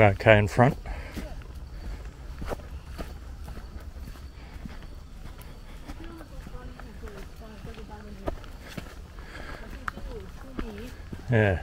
Okay in front? Yeah.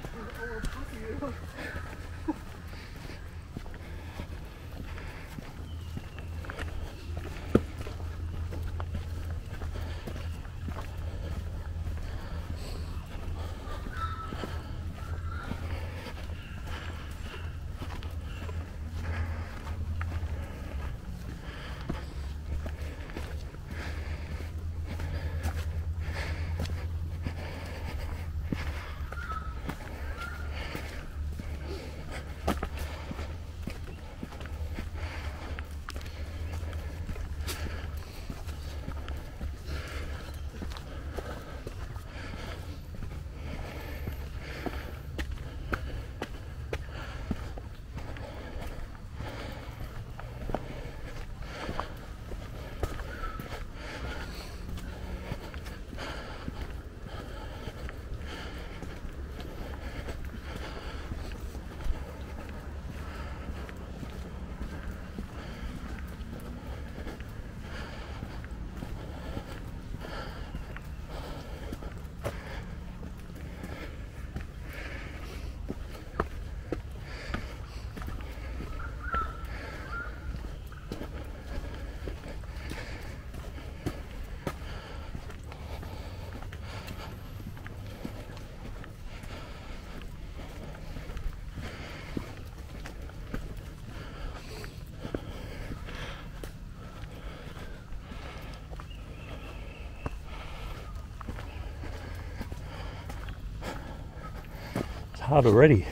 It's hard already.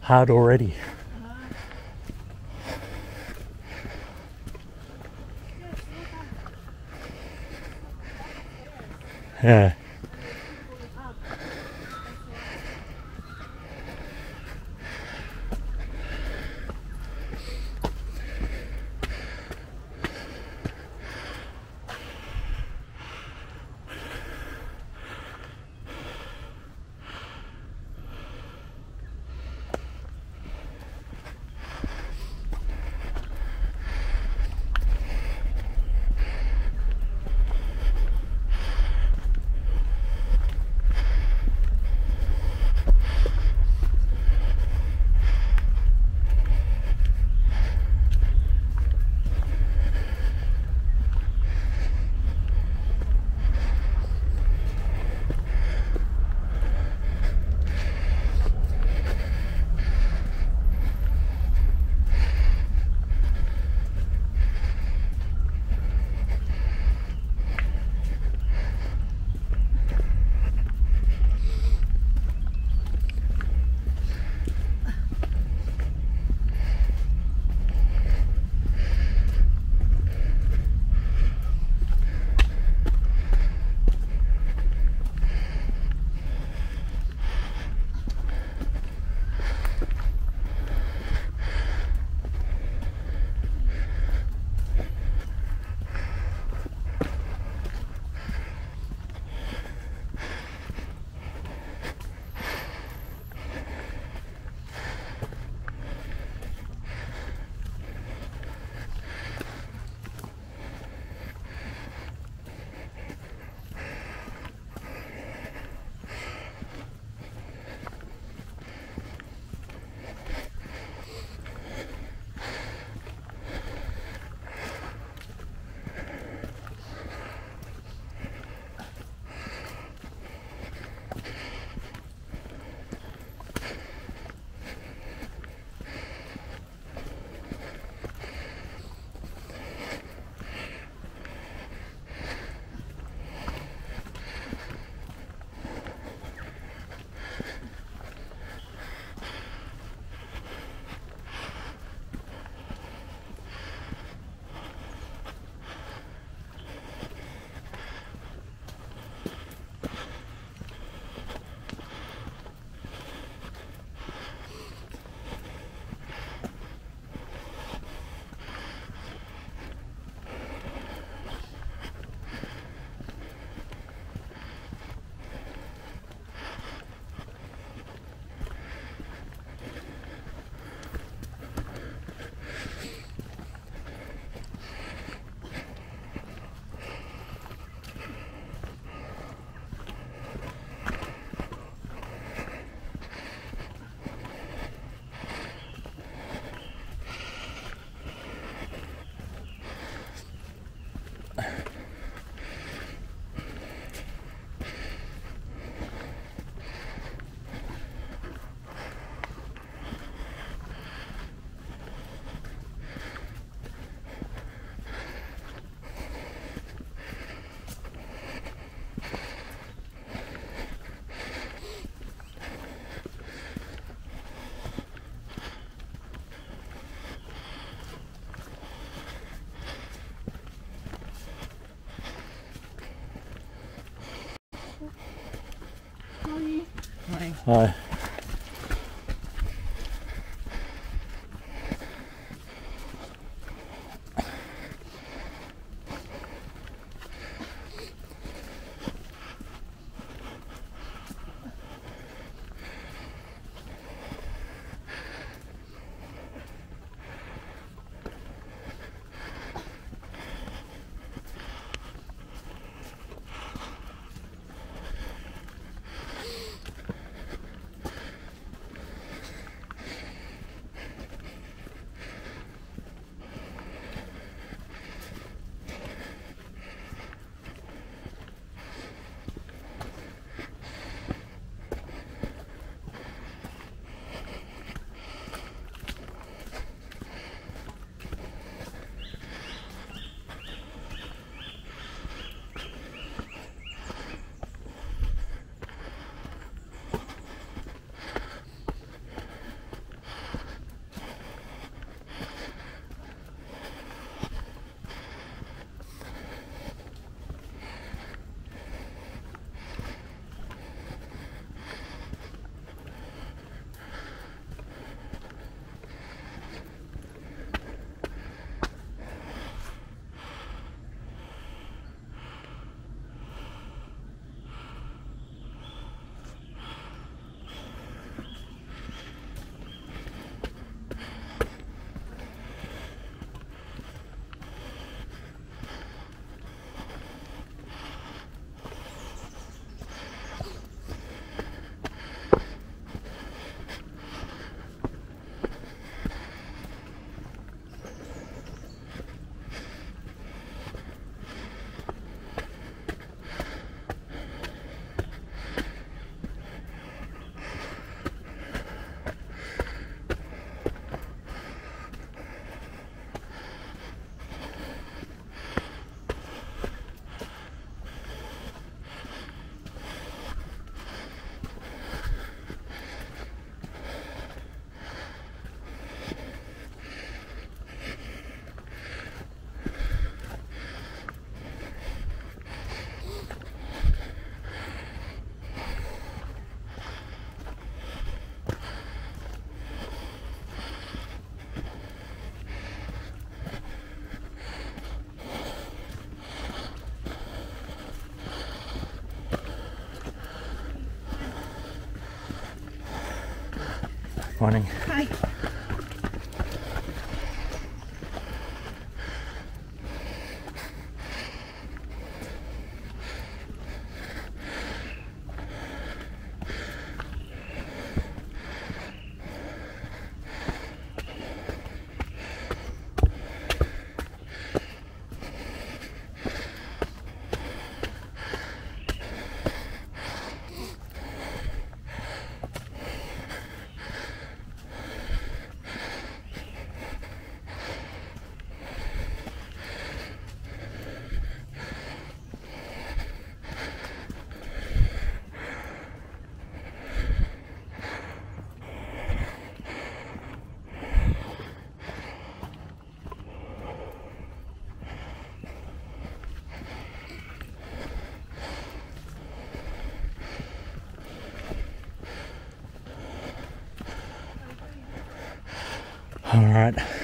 Hard already. Yeah. Hi. Morning. Hi. All right.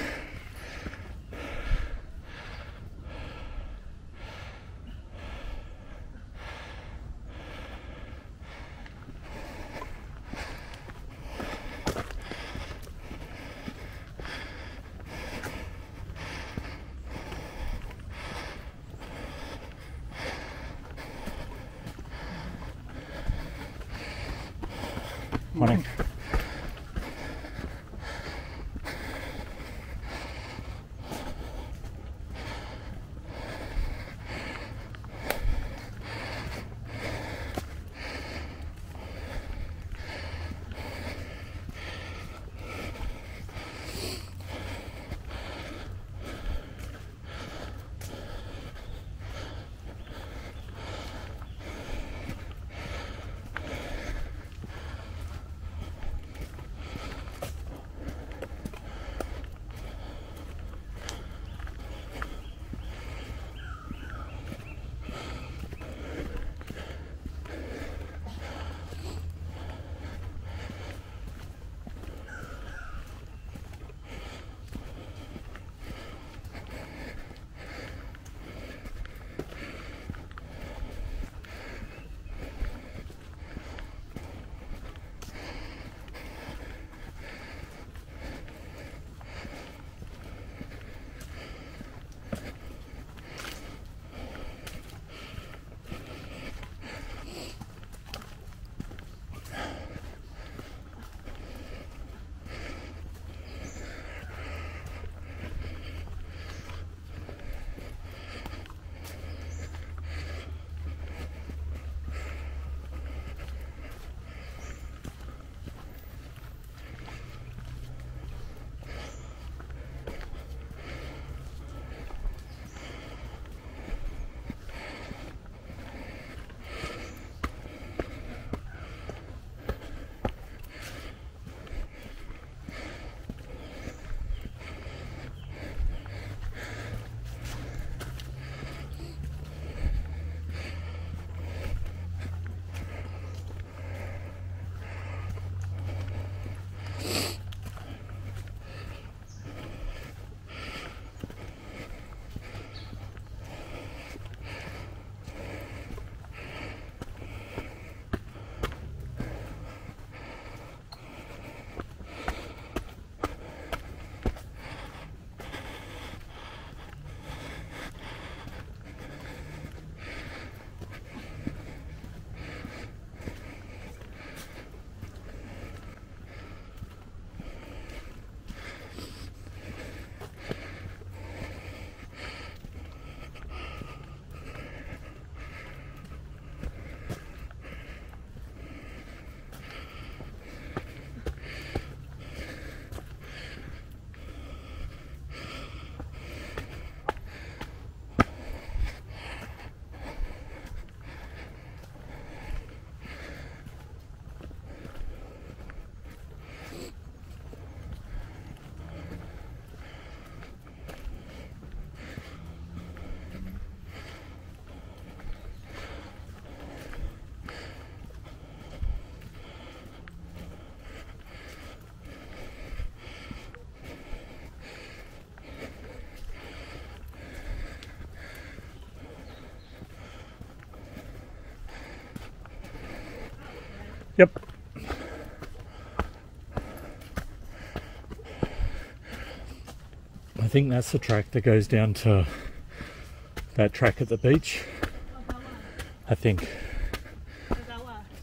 Yep. I think that's the track that goes down to that track at the beach. I think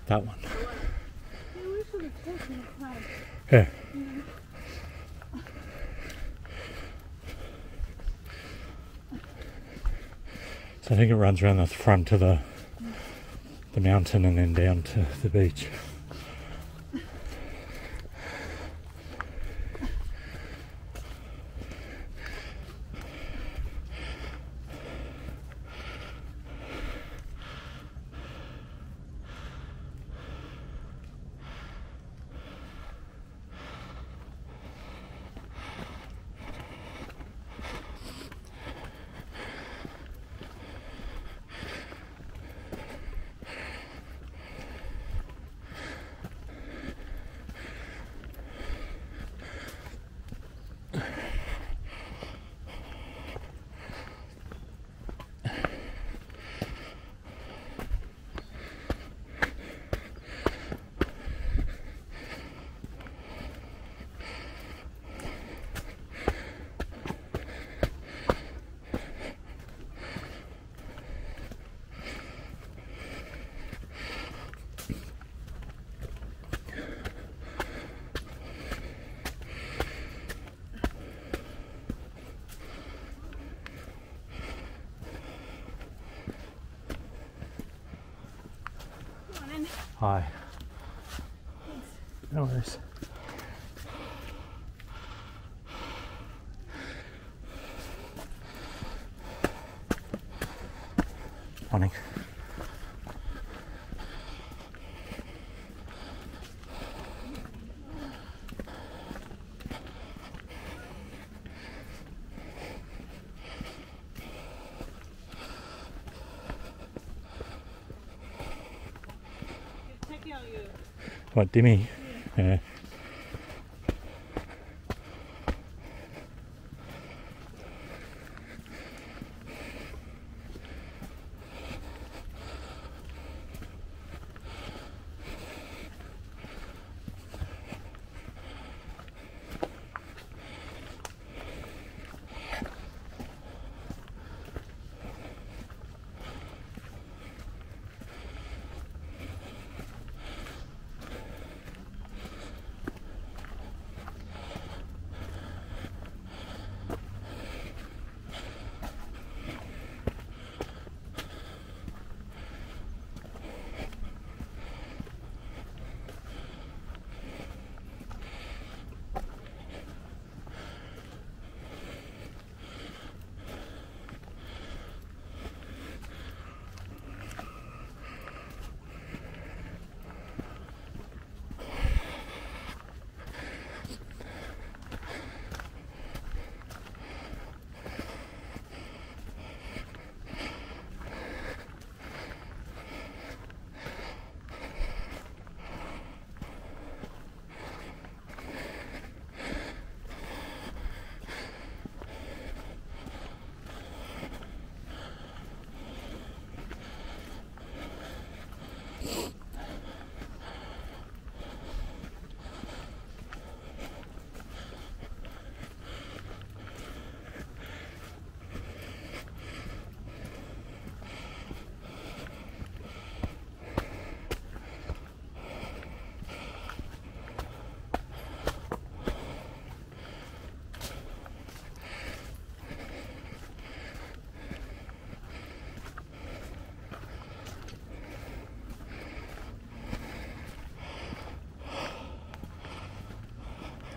that one. Yeah. So I think it runs around the front of the the mountain and then down to the beach. Hi. No worries. What, Dimmy? Yeah.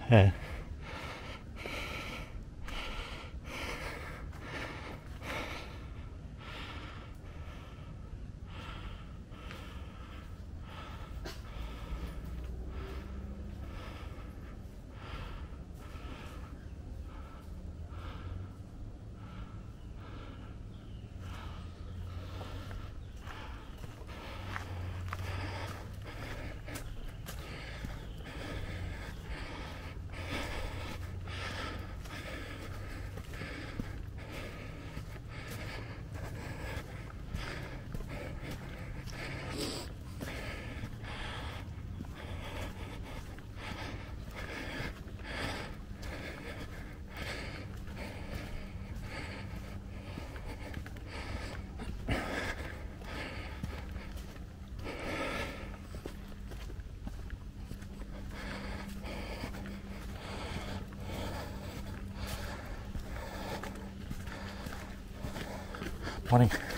Yeah. Morning.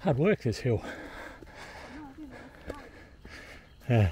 Hard work this hill. Yeah.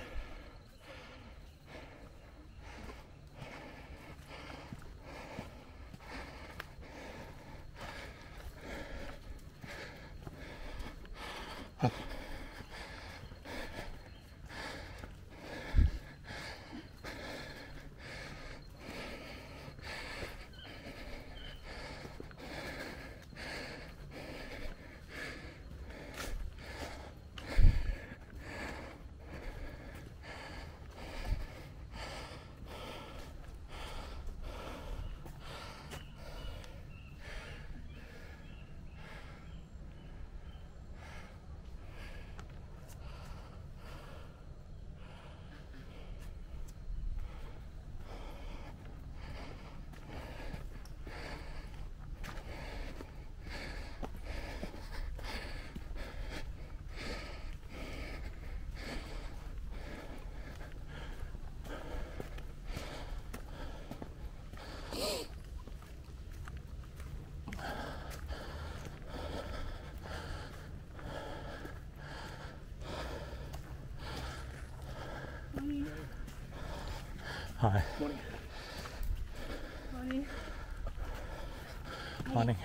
Morning. Hi. Morning. Morning.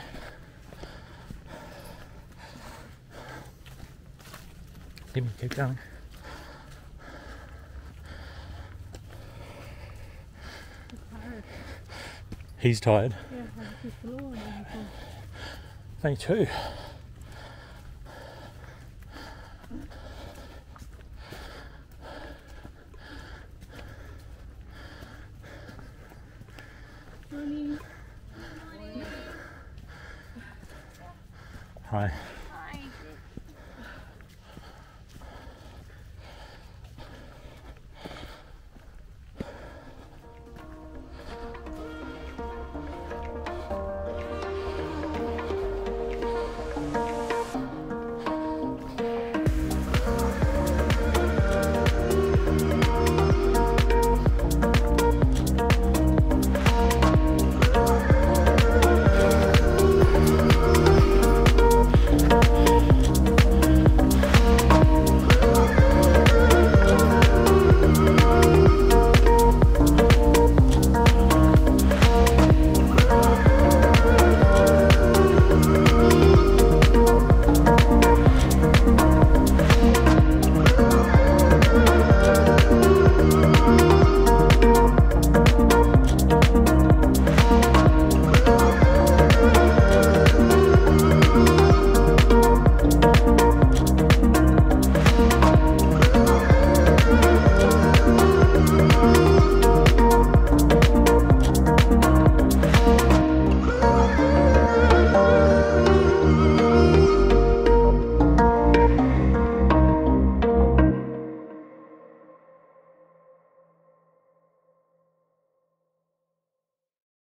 Keep, keep going. He's tired. Yeah, I just blow. Me too. Morning. Hi.